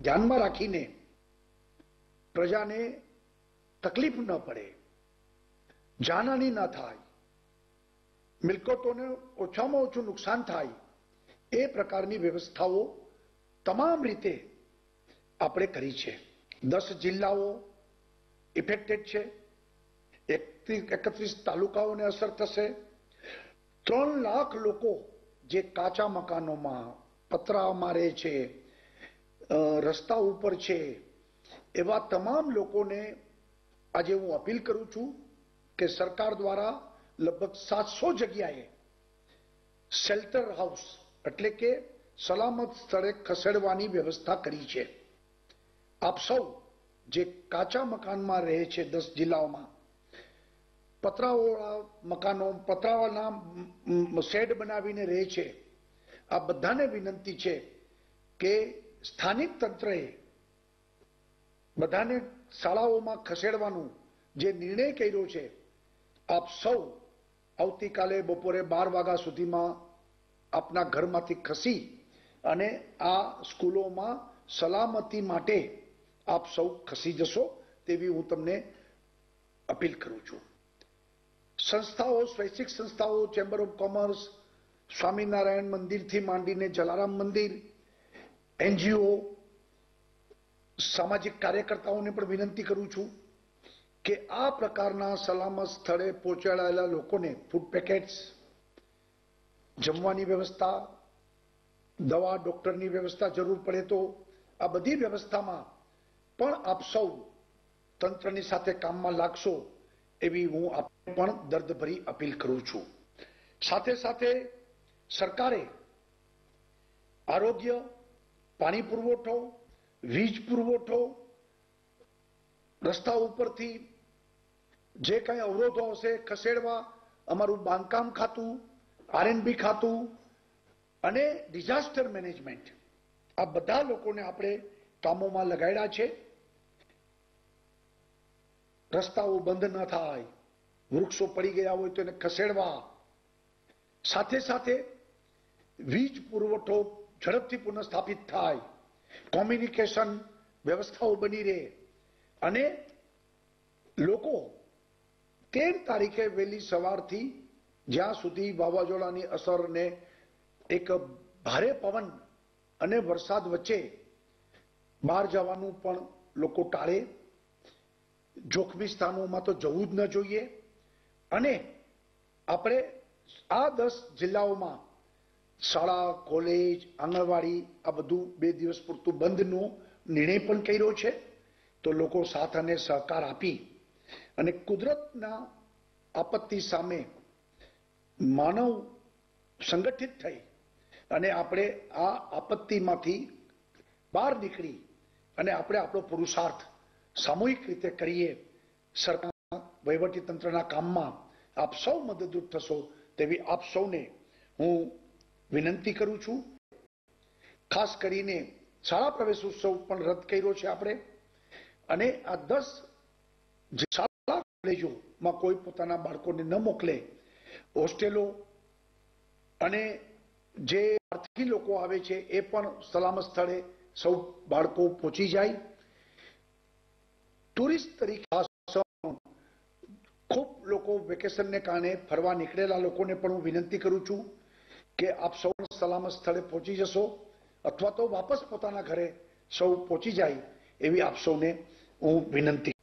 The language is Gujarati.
ધ્યાનમાં રાખીને પ્રજાને તકલીફ ન પડે, જાનહાની ન થાય, મિલકતોને ઓછામાં ઓછું નુકસાન થાય, એ પ્રકારની વ્યવસ્થાઓ તમામ રીતે આપણે કરી છે. દસ જિલ્લાઓ ઇફેક્ટેડ છે એકત્રીસ તાલુકાઓને અસર થશે. ત્રણ લાખ લોકો જે કાચા મકાનોમાં પતરામાં રહે છે રસ્તા ઉપર છે. એવા તમામ લોકોને આજે હું અપીલ કરું છું કે સરકાર દ્વારા લગભગ સાતસો જગ્યાએ શેલ્ટર હાઉસ એટલે કે સલામત સ્થળે ખસેડવાની વ્યવસ્થા કરી છે. આપ સૌ જે કાચા મકાનમાં રહે છે દસ જિલ્લાઓમાં, પતરાવાળા મકાનો પતરાવાળા શેડ બનાવીને રહે છે, આ બધાને વિનંતી છે કે સ્થાનિક તંત્રએ બધાને શાળાઓમાં ખસેડવાનું જે નિર્ણય કર્યો છે, આપ સૌ આવતીકાલે બપોરે બાર વાગ્યા સુધીમાં આપના ઘરમાંથી ખસી અને આ સ્કૂલોમાં સલામતી માટે આપ સૌ ખસી જશો તેવી હું તમને અપીલ કરું છું. સંસ્થાઓ, સ્વૈચ્છિક સંસ્થાઓ, ચેમ્બર ઓફ કોમર્સ, સ્વામિનારાયણ મંદિરથી માંડીને જલારામ મંદિર એનજીઓ સામાજિક કાર્યકર્તાઓને પણ વિનંતી કરું છું કે આ પ્રકારના સલામત સ્થળે પહોંચાડાયેલા લોકોને ફૂડ પેકેટ્સ જમવાની વ્યવસ્થા, દવા ડોક્ટરની વ્યવસ્થા જરૂર પડે તો આ બધી વ્યવસ્થામાં પણ આપ સૌ તંત્રની સાથે કામમાં લાગશો એવી હું આપને પણ દર્દભરી અપીલ કરું છું. સાથે સાથે સરકારે આરોગ્ય પાણી પુરવઠો, વીજ પુરવઠો, રસ્તા ઉપરથી જે કઈ અવરોધો હશે, ખસેડવા, અમારું બાંધકામ ખાતું આરએનબી ખાતું અને ડિઝાસ્ટર મેનેજમેન્ટ આ બધા લોકોને આપણે કામોમાં લગાડ્યા છે. રસ્તાઓ બંધ ન થાય, વૃક્ષો પડી ગયા હોય તો એને ખસેડવા. સાથે સાથે વીજ પુરવઠો ઝડપથી પુનઃસ્થાપિત થાય. કોમ્યુનિકેશન વ્યવસ્થાઓ બની રહે. અને લોકો તેર તારીખે વહેલી સવારથી જ્યાં સુધી વાવાઝોડાની અસરને એક ભારે પવન અને વરસાદ વચ્ચે બહાર જવાનું પણ લોકો ટાળે. જોખમી સ્થાનોમાં તો જવું જ ન જોઈએ. અને આપણે આ દસ જિલ્લાઓમાં શાળા, કોલેજ, આંગણવાડી આ બધું બે દિવસ પૂરતું બંધનો નિર્ણય પણ કર્યો છે. તો લોકો સાથ અને સહકાર આપી અને કુદરતના આપત્તિ સામે માનવ સંગઠિત થઈ અને આપણે આ આપત્તિમાંથી બહાર નીકળી અને આપણે આપણો પુરુષાર્થ સામૂહિક રીતે કરીએ. સરકાર વહીવટી તંત્રના કામમાં આપ સૌ મદદરૂપ થશો તેવી આપ સૌને હું વિનંતી કરું છું. ખાસ કરીને શાળા પ્રવેશ ઉત્સવ પણ રદ કર્યો છે આપણે. અને આ દસ શાળા કોલેજોમાં કોઈ પોતાના બાળકોને ન મોકલે, હોસ્ટેલો અને જે આર્થિક લોકો આવે છે એ પણ સલામત સ્થળે સૌ બાળકો પહોંચી જાય. ટુરિસ્ટ તરીકે ખૂબ લોકો વેકેશનને કારણે ફરવા નીકળેલા લોકોને પણ હું વિનંતી કરું છું. કે આપ સૌ સલામત સ્થળે પહોંચી જશો અથવા તો વાપસ પોતાના ઘરે સૌ પહોંચી જાય એવી આપ સૌને હું વિનંતી